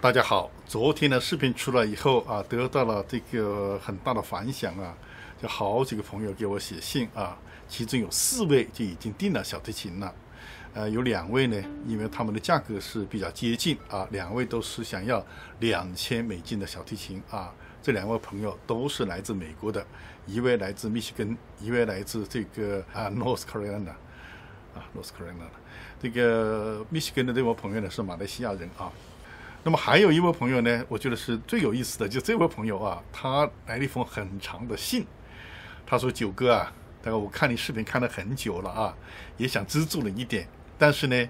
大家好，昨天的视频出来以后啊，得到了这个很大的反响啊，就好几个朋友给我写信啊，其中有四位就已经订了小提琴了，呃，有两位呢，因为他们的价格是比较接近啊，两位都是想要两千美金的小提琴啊，这两位朋友都是来自美国的，一位来自密西根，一位来自这个啊 North Carolina 啊 North Carolina，这个密西根的这位朋友呢是马来西亚人啊。那么还有一位朋友呢，我觉得是最有意思的，就这位朋友啊，他来了一封很长的信。他说：“九哥啊，大概我看你视频看了很久了啊，也想资助你一点，但是呢。”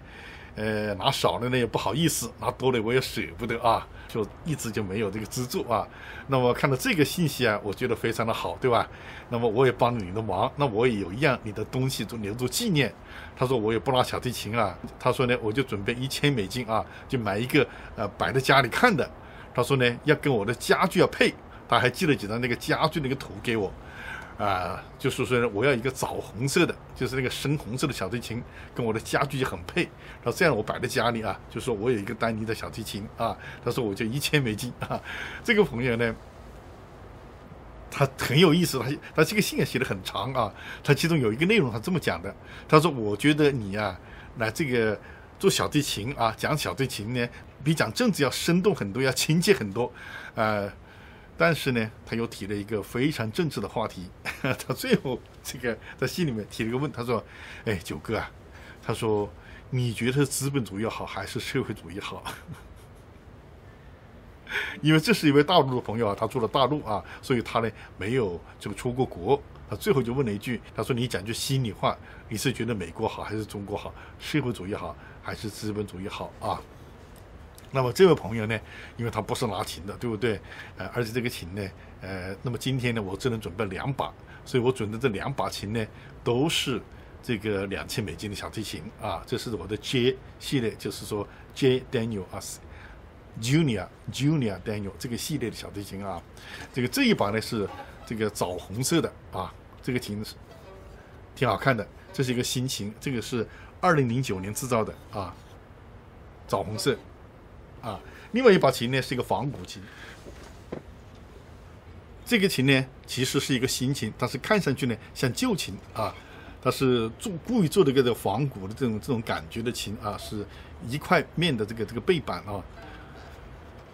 呃，拿少了呢也不好意思，拿多了我也舍不得啊，就一直就没有这个资助啊。那么看到这个信息啊，我觉得非常的好，对吧？那么我也帮了你的忙，那我也有一样你的东西做留作纪念。他说我也不拿小提琴啊，他说呢我就准备一千美金啊，就买一个呃摆在家里看的。他说呢要跟我的家具要配，他还寄了几张那个家具那个图给我。啊，就是说我要一个枣红色的，就是那个深红色的小提琴，跟我的家具就很配。他说这样我摆在家里啊，就说我有一个丹尼的小提琴啊。他说我就一千美金啊。这个朋友呢，他很有意思，他他这个信也写的很长啊。他其中有一个内容他这么讲的，他说我觉得你啊，来这个做小提琴啊，讲小提琴呢，比讲政治要生动很多，要亲切很多，呃。但是呢，他又提了一个非常政治的话题。他最后这个在信里面提了个问，他说：“哎，九哥啊，他说你觉得资本主义好还是社会主义好？因为这是一位大陆的朋友啊，他住了大陆啊，所以他呢没有这个出过国。他最后就问了一句，他说你讲句心里话，你是觉得美国好还是中国好？社会主义好还是资本主义好啊？”那么这位朋友呢，因为他不是拿琴的，对不对？呃，而且这个琴呢，呃，那么今天呢，我只能准备两把，所以我准备这两把琴呢，都是这个两千美金的小提琴啊。这是我的 J 系列，就是说 J Daniel 啊，Junior Junior Daniel 这个系列的小提琴啊。这个这一把呢是这个枣红色的啊，这个琴是挺好看的。这是一个新琴，这个是二零零九年制造的啊，枣红色。啊，另外一把琴呢是一个仿古琴，这个琴呢其实是一个新琴，但是看上去呢像旧琴啊，它是做故意做的一个仿古的这种这种感觉的琴啊，是一块面的这个这个背板啊。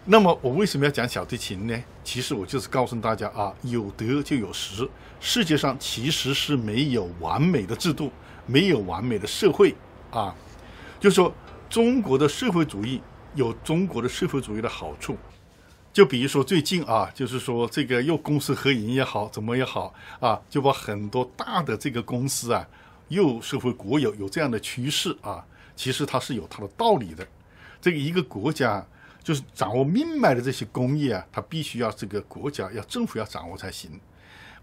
那么我为什么要讲小提琴呢？其实我就是告诉大家啊，有得就有失，世界上其实是没有完美的制度，没有完美的社会啊，就说中国的社会主义。有中国的社会主义的好处，就比如说最近啊，就是说这个又公私合营也好，怎么也好啊，就把很多大的这个公司啊，又收回国有，有这样的趋势啊，其实它是有它的道理的。这个一个国家就是掌握命脉的这些工业啊，它必须要这个国家要政府要掌握才行。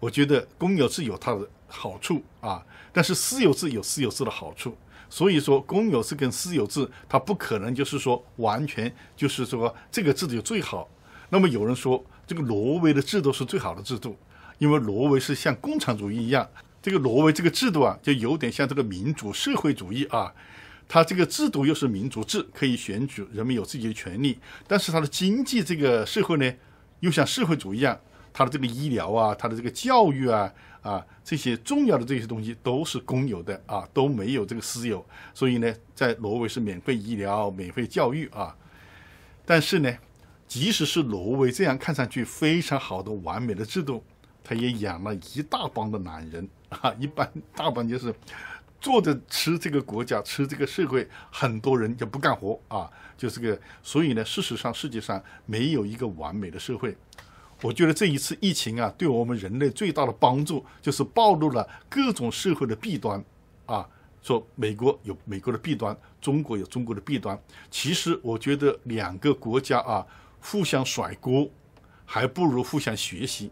我觉得公有制有它的好处啊，但是私有制有私有制的好处。所以说，公有制跟私有制，它不可能就是说完全就是说这个制度就最好。那么有人说，这个挪威的制度是最好的制度，因为挪威是像共产主义一样，这个挪威这个制度啊，就有点像这个民主社会主义啊。它这个制度又是民主制，可以选举，人民有自己的权利，但是它的经济这个社会呢，又像社会主义一样。它的这个医疗啊，它的这个教育啊，啊，这些重要的这些东西都是公有的啊，都没有这个私有。所以呢，在挪威是免费医疗、免费教育啊。但是呢，即使是挪威这样看上去非常好的完美的制度，它也养了一大帮的懒人啊，一般大帮就是坐着吃这个国家、吃这个社会，很多人就不干活啊，就是个。所以呢，事实上世界上没有一个完美的社会。我觉得这一次疫情啊，对我们人类最大的帮助就是暴露了各种社会的弊端，啊，说美国有美国的弊端，中国有中国的弊端。其实我觉得两个国家啊，互相甩锅，还不如互相学习，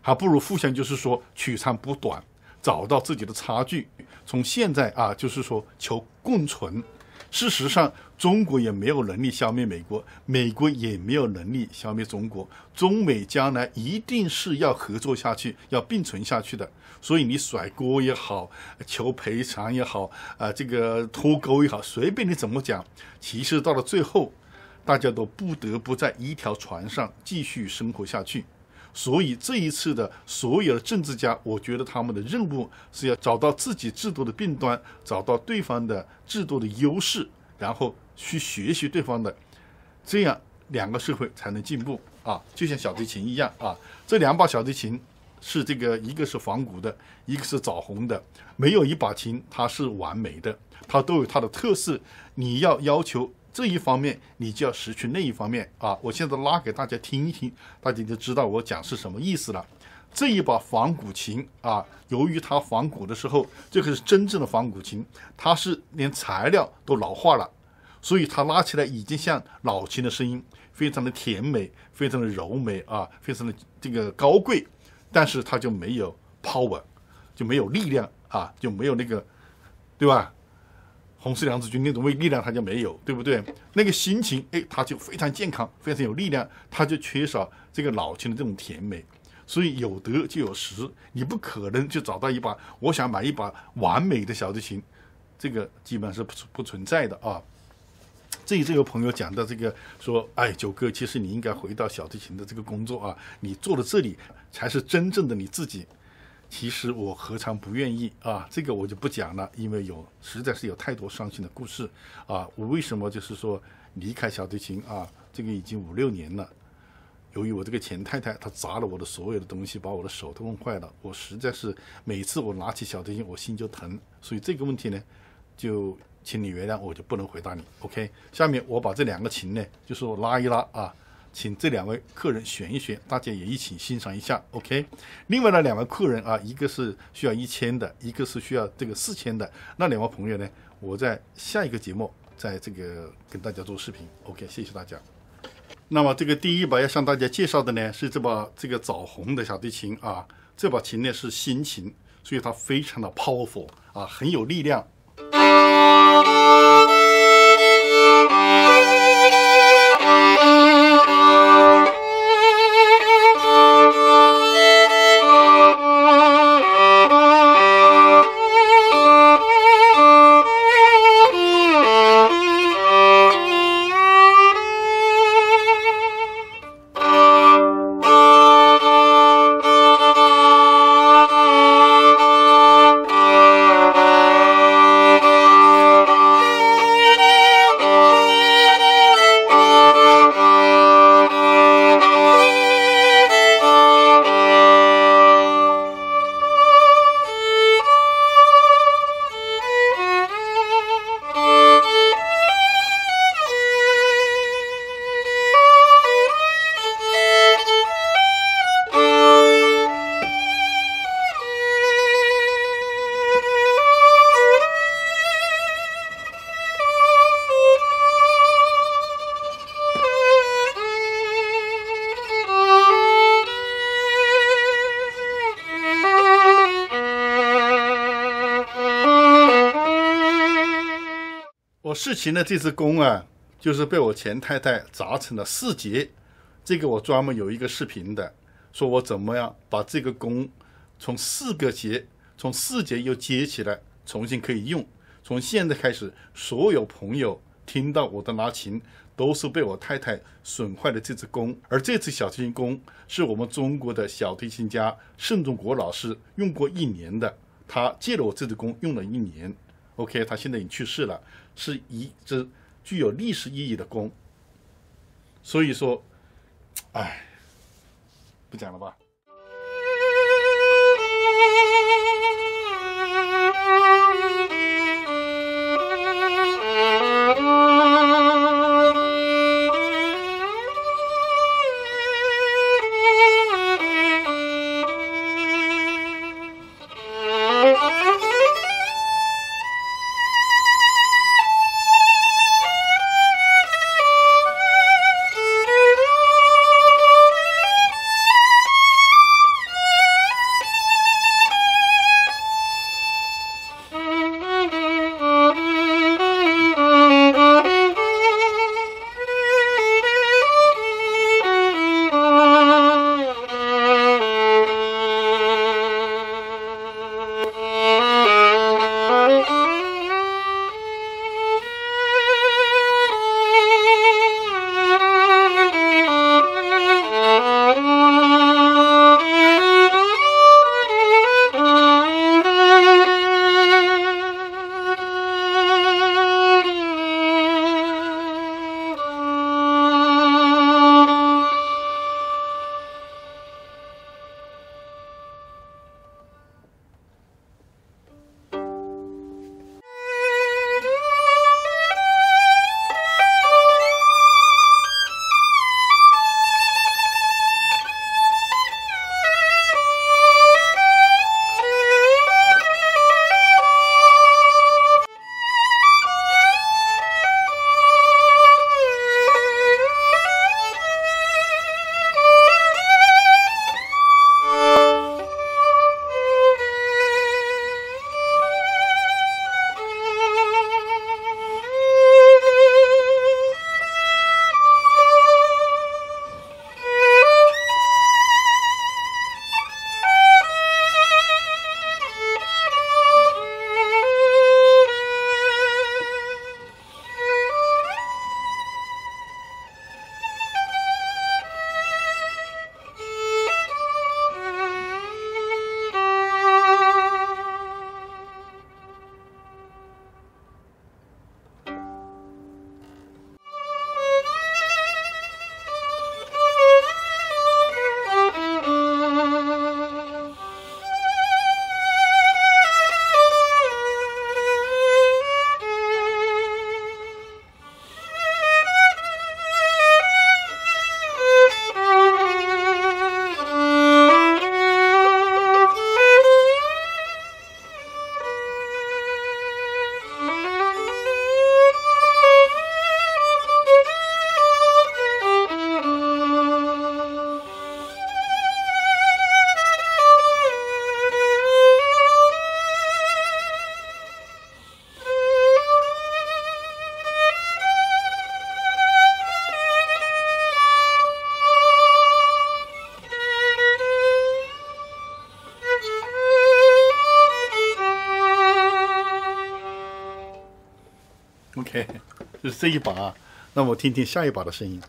还不如互相就是说取长补短，找到自己的差距。从现在啊，就是说求共存。事实上，中国也没有能力消灭美国，美国也没有能力消灭中国。中美将来一定是要合作下去，要并存下去的。所以你甩锅也好，求赔偿也好，啊，这个脱钩也好，随便你怎么讲，其实到了最后，大家都不得不在一条船上继续生活下去。所以这一次的所有的政治家，我觉得他们的任务是要找到自己制度的弊端，找到对方的制度的优势，然后去学习对方的，这样两个社会才能进步啊！就像小提琴一样啊，这两把小提琴是这个一个是仿古的，一个是枣红的，没有一把琴它是完美的，它都有它的特色。你要要求。这一方面，你就要失去那一方面啊！我现在拉给大家听一听，大家就知道我讲是什么意思了。这一把仿古琴啊，由于它仿古的时候，这个是真正的仿古琴，它是连材料都老化了，所以它拉起来已经像老琴的声音，非常的甜美，非常的柔美啊，非常的这个高贵，但是它就没有 power，就没有力量啊，就没有那个，对吧？红四娘子军那种力量，他就没有，对不对？那个心情，哎，他就非常健康，非常有力量，他就缺少这个老琴的这种甜美。所以有得就有失，你不可能就找到一把，我想买一把完美的小提琴，这个基本上是不不存在的啊。这里这个朋友讲的这个说，哎，九哥，其实你应该回到小提琴的这个工作啊，你做的这里才是真正的你自己。其实我何尝不愿意啊？这个我就不讲了，因为有实在是有太多伤心的故事啊。我为什么就是说离开小提琴啊？这个已经五六年了。由于我这个前太太她砸了我的所有的东西，把我的手都弄坏了。我实在是每次我拿起小提琴，我心就疼。所以这个问题呢，就请你原谅，我就不能回答你。OK，下面我把这两个琴呢，就是我拉一拉啊。请这两位客人选一选，大家也一起欣赏一下，OK。另外呢两位客人啊，一个是需要一千的，一个是需要这个四千的。那两位朋友呢，我在下一个节目在这个跟大家做视频，OK。谢谢大家。那么这个第一把要向大家介绍的呢，是这把这个枣红的小提琴啊。这把琴呢是新琴，所以它非常的 powerful 啊，很有力量。我试琴的这只弓啊，就是被我前太太砸成了四节。这个我专门有一个视频的，说我怎么样把这个弓从四个节，从四节又接起来，重新可以用。从现在开始，所有朋友听到我的拉琴，都是被我太太损坏的这只弓。而这只小提琴弓是我们中国的小提琴家盛仲国老师用过一年的，他借了我这只弓用了一年。OK，他现在已经去世了。是一只具有历史意义的弓，所以说，哎，不讲了吧。ok 这是这一把啊那我听听下一把的声音。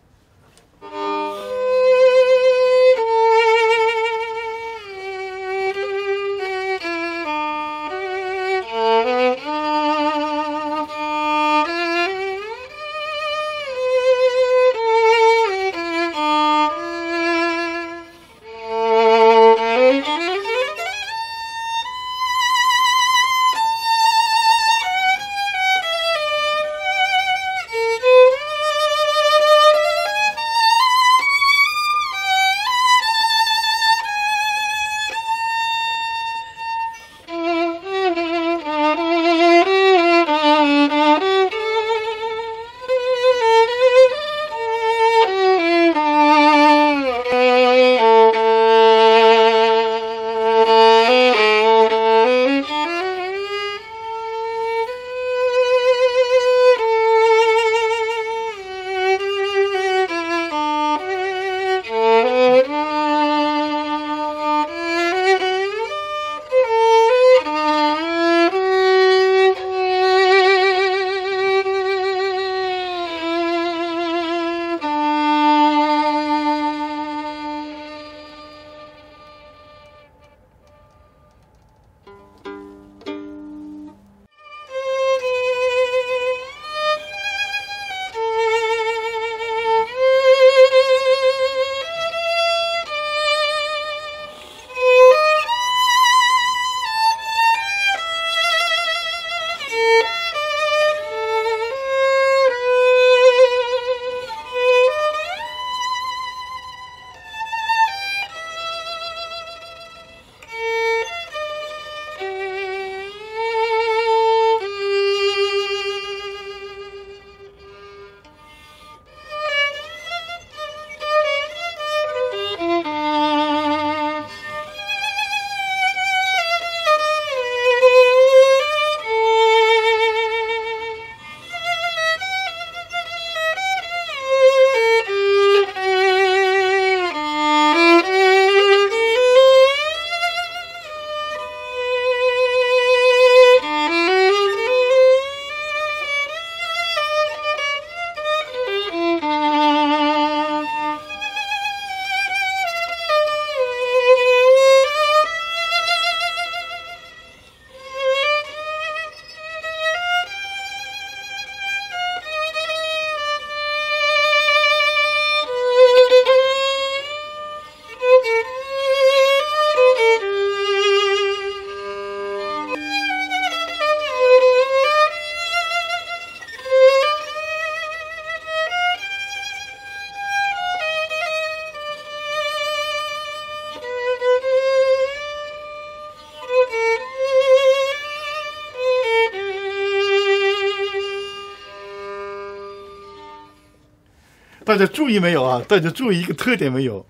大家注意没有啊？大家注意一个特点没有？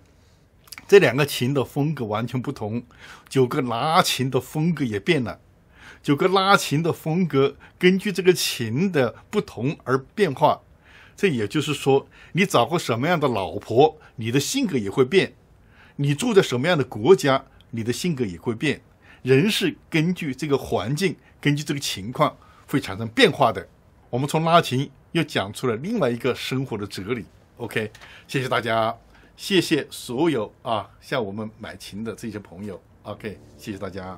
这两个琴的风格完全不同。九个拉琴的风格也变了，九个拉琴的风格根据这个琴的不同而变化。这也就是说，你找个什么样的老婆，你的性格也会变；你住在什么样的国家，你的性格也会变。人是根据这个环境，根据这个情况会产生变化的。我们从拉琴又讲出了另外一个生活的哲理。OK，谢谢大家，谢谢所有啊向我们买琴的这些朋友。OK，谢谢大家。